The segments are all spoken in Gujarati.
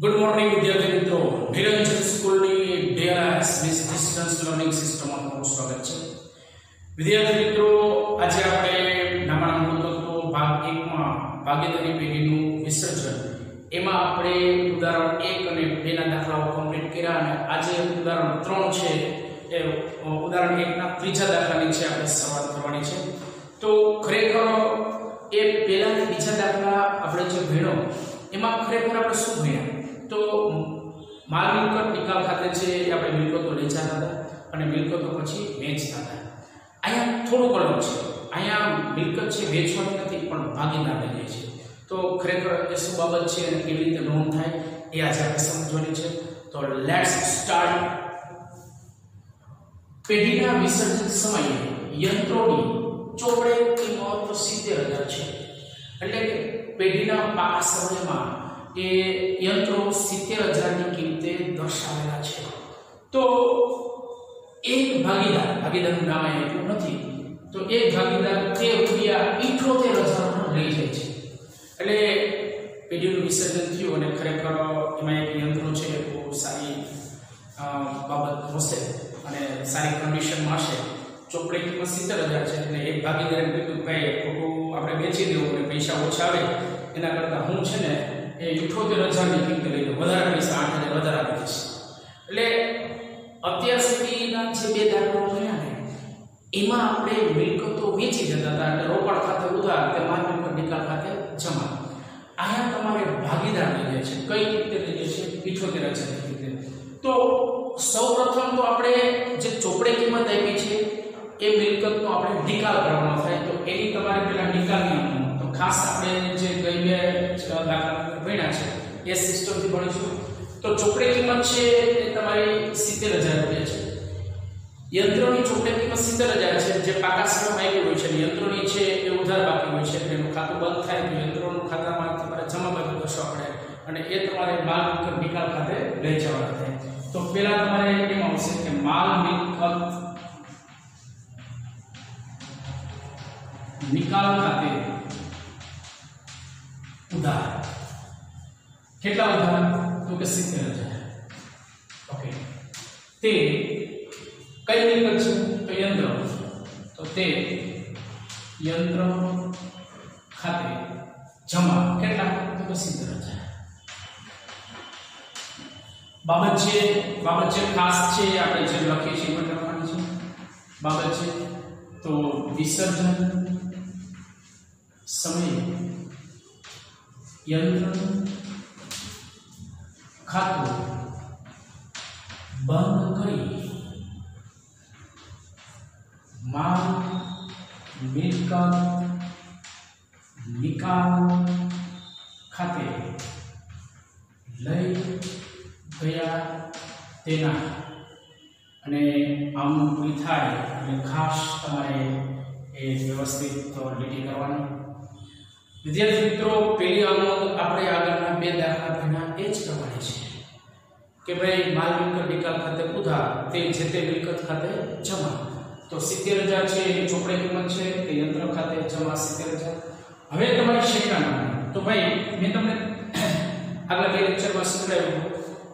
ગુડ મોર્નિંગ વિદ્યાર્થી મિત્રો. નિરંજન સ્કૂલની ડીઆરએસ મીન્સ ડિસ્ટન્સ લર્નિંગ સિસ્ટમમાં તમારું સ્વાગત છે. વિદ્યાર્થી મિત્રો, આજે આપણે નાના મૂળતત્વો ભાગ એકમાં ભાગીદારી પેઢીનું વિસર્જન. એમાં આપણે ઉદાહરણ એક અને બેના દાખલાઓ કમ્પ્લીટ કર્યા અને આજે ઉદાહરણ ત્રણ છે. એ ઉદાહરણ એકના ત્રીજા દાખલાની છે આપણે શરૂઆત કરવાની છે. તો ખરેખર એ પહેલાના બીજા દાખલા આપણે જે ભણ્યો, એમાં ખરેખર આપણે શું ભણ્યા? તો માલ મિલકત નિકાલ ખાતે છે એ આપણે મિલકતો વેચાતા હતા અને મિલકતો પછી વેચતા હતા. અહીંયા થોડું અલગ છે. અહીંયા મિલકત છે વેચવાની નથી, પણ ભાગીદાર લઈ જાય છે. તો ખરેખર એ શું બાબત છે અને કેવી રીતે નોંધ થાય, એ આજે આપણે સમજવાની છે. તો લેટ્સ સ્ટાર્ટ પેઢીના વિસર્જન સમયે યંત્રોની ચોપડે કિંમત સિત્તેર હજાર છે. એટલે કે પેઢીના પાક સમયમાં એ યંત્રો સિત્તેર હજારની કિંમતે દર્શાવેલા છે. તો એક ભાગીદાર, ભાગીદારનું નામ અહીં નથી, તો એક ભાગીદાર તે રૂપિયા ઇઠોતેર હજાર લઈ જાય છે. એટલે પેઢીનું વિસર્જન થયું અને ખરેખર એમાં એક યંત્રો છે બહુ સારી બાબત હશે અને સારી કન્ડિશનમાં હશે. ચોપડી કિંમત સિત્તેર હજાર છે અને એક ભાગીદારે કીધું, ભાઈ ખોટું આપણે વેચી દેવું અને પૈસા ઓછા આવે, એના કરતાં હું છે ને એ ઇઠોતેર હજારની કિંમત લઈને વધારે પૈસા આઠ હજાર વધારે આપી દઈશ. એટલે અત્યાર સુધીના જે બે દાખલાઓ થયા ને, એમાં આપણે મિલકતો વેચી જતા હતા. એટલે રોકડ ખાતે ઉધાર કે માલ મિલકત નિકાલ ખાતે જમા. અહીંયા તમારે ભાગીદાર લઈ જાય છે. કઈ રીતે લઈ જાય છે? ઇઠોતેર હજારની કિંમતે તો સૌપ્રથમ તો આપણે જે ચોપડે કિંમત આપી છે, એ મિલકતનો આપણે નિકાલ કરવાનો થાય. તો એની તમારે પહેલા નિકાલ આપવાનું. તો ખાસ આપણે જે ગઈ બે દાખલા ભણ્યા છે. એ સિસ્ટમથી ભણીશું તો ચોપડે કિંમત છે એ તમારી સિત્તેર હજાર રૂપિયા છે. યંત્રોની ચોપડે કિંમત સિત્તેર હજાર છે, જે પાકા સમયમાં આવી હોય છે. યંત્રોની છે એ ઉધાર બાકી હોય છે એનું ખાતું બંધ થાય તો યંત્રોનું ખાતામાં તમારે જમા બાજુ કરશો પડે અને એ તમારે માલ મિલકત નિકાલ ખાતે લઈ જવાના થાય. તો પહેલા તમારે એમ આવશે કે માલ મિલકત નિકાલ ખાતે ઉધાર કેટલા ઉદાહરણ? તો કે સિત્તેર હજાર. ઓકે તે કઈ મિલકત છે? તો યંત્ર તો તે યંત્ર ખાતે જમા કેટલા? તો કે સિત્તેર હજાર. બાબત છે બાબત છે ખાસ છે આપણે જે લખીએ છીએ એ પણ લખવાની છે. બાબત છે તો વિસર્જન સમયે યંત્ર ખાતું બંધ કરી માલ મિલકત નિકાલ ખાતે લઈ ગયા તેના. અને આમનું પૂરી થાય એટલે ખાસ તમારે એ વ્યવસ્થિત લીટી કરવાની. વિદ્યાર્થી મિત્રો પેલી અમુક આપણે આગળના બે દાખલા ભણ્યા એ જ પ્રમાણે છે કે ભાઈ માલ મિલકત નિકાલ ખાતે ઉધાર તે જે તે મિલકત ખાતે જમા. તો સિત્તેર હજાર છે, એની ચોપડે કિંમત છે, તે યંત્ર ખાતે જમા સિત્તેર હજાર. હવે તમારે શેકા તો ભાઈ, મેં તમને આગલા બે લેક્ચરમાં શીખવાડ્યું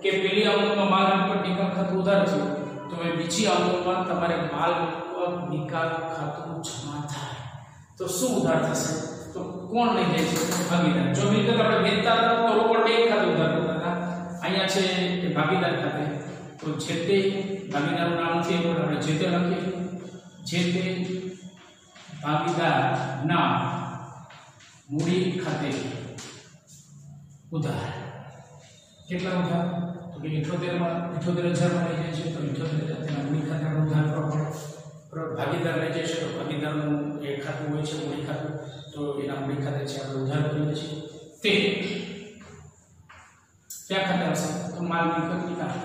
કે પેલી આવકમાં માલ મિલકત નિકાલ ખાતું ઉધાર થયું. તો હવે બીજી આવકમાં તમારે માલ મિલકત નિકાલ ખાતું જમા થાય. તો શું ઉધાર થશે? તો કોણ લઈ જાય છે? ભાગીદાર. જો મિલકત આપણે વેચતા તો રોકડ બેંક ખાતે ઉધાર કરતા હતા. અહીંયા છે એ ભાગીદાર ખાતે. તો જે તે ભાગીદારનું નામ છે એ આપણે જે તે લખીશું જે તે ભાગીદારના મૂડી ખાતે ઉધાર. કેટલા ઉધાર? તો કે ઇઠોતેરમાં ઇઠોતેર હજારમાં લઈ જાય છે, તો ઇઠોતેર હજાર તેના મૂડી ખાતાનો ઉધાર કરવો પડે ભાગીદાર લઈ જાય છે, તો ભાગીદારનું એ ખાતું હોય છે, મૂડી ખાતું, તો એના મૂડી ખાતે છે, આપણે ઉધાર કરીએ છીએ. તે ક્યાં ખાતે આવશે તો માલ મિલકત નિકાલ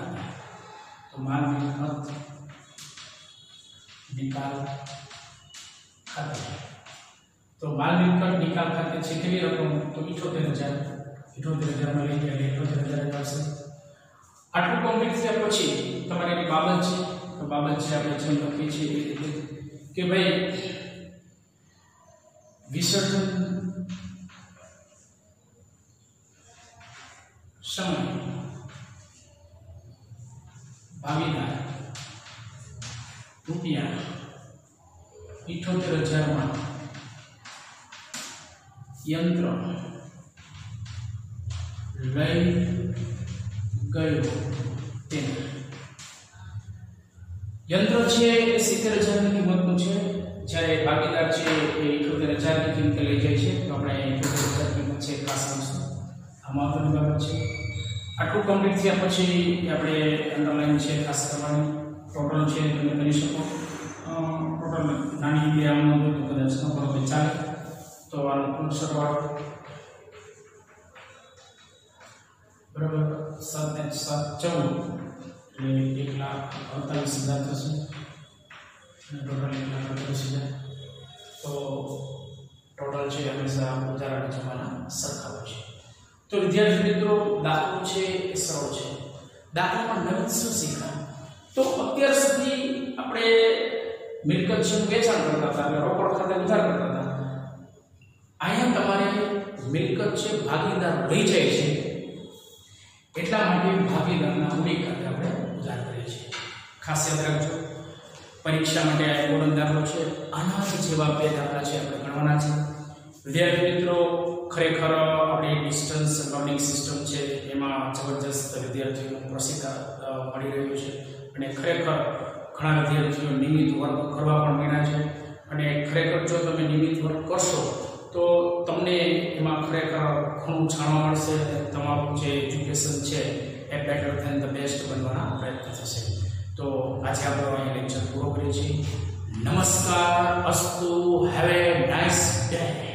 નિકાલ ખાતે તો માલ મિલકત નિકાલ ખાતે છે કેટલી રકમ, તો ઇઠોતેર હજાર ઇઠોતેર હજારમાં લઈ ગયા એટલે ઇઠોતેર હજાર આવશે આટલું કમ્પ્લીટ થયા પછી તમારે એક બાબત છે, તો બાબત છે આપણે જેમ લખીએ છીએ એ રીતે કે ભાઈ, વિસર્જન સમય રૂપિયા ઇઠોતેર હજારમાં યંત્ર લઈ ગયો તેને યંત્ર છે એ સિત્તેર હજારની કિંમતનું છે. જ્યારે ભાગીદાર છે એ ઇઠોતેર હજારની કિંમતે લઈ જાય છે. તો આપણે ઇઠોતેર હજાર કિંમત છે ખાસ સમજશું. આ મહત્વની બાબત છે. આટલું કમ્પ્લીટ થયા પછી આપણે અંડરલાઈન છે ખાસ કરવાની. ટોટલ છે તમે કરી શકો. ટોટલ નાની હોય તો કદાચ ન કરો તો ચાલે તો આનો સરવાળો બરાબર સાત ને સાત ચૌદ એટલે એક લાખ અડતાલીસ હજાર થશે અને ટોટલ એક લાખ અડતાલીસ હજાર તો ટોટલ છે હંમેશા ઉધારા જમાના સરખા હોય છે તો વિદ્યાર્થી મિત્રો દાખલો છે એ સરળ છે દાખલામાં નવીન શું શીખ્યા તો અત્યાર સુધી આપણે મિલકત છે વેચાણ કરતા હતા એટલે રોકડ ખાતે ઉધાર કરતા હતા. અહીંયા તમારે મિલકત છે, ભાગીદાર રહી જાય છે. એટલા માટે ભાગીદારના મૂડી ખાતે આપણે ઉધાર કરીએ છીએ. ખાસ યાદ રાખજો, પરીક્ષા માટે આ ઇમ્પોર્ટન્ટ દાખલો છે. આના જેવા બે દાખલા છે, આપણે ગણવાના છે. વિદ્યાર્થી મિત્રો, ખરેખર આપણી ડિસ્ટન્સ લર્નિંગ સિસ્ટમ છે, એમાં જબરજસ્ત વિદ્યાર્થીઓનું પ્રસિદ્ધ મળી રહ્યું છે. અને ખરેખર ઘણા વિદ્યાર્થીઓ નિયમિત વર્ક કરવા પણ માંડ્યા છે. અને ખરેખર જો તમે નિયમિત વર્ક કરશો, તો તમને એમાં ખરેખર ઘણું જાણવા મળશે અને તમારું જે એજ્યુકેશન છે એ બેટર ધેન ધ બેસ્ટ બનવાના પ્રયત્ન થશે. તો આજે આપણે અહીં લેક્ચર પૂરો કરીએ છીએ. નમસ્કાર, અસ્તુ હેવ નાઇસ ડે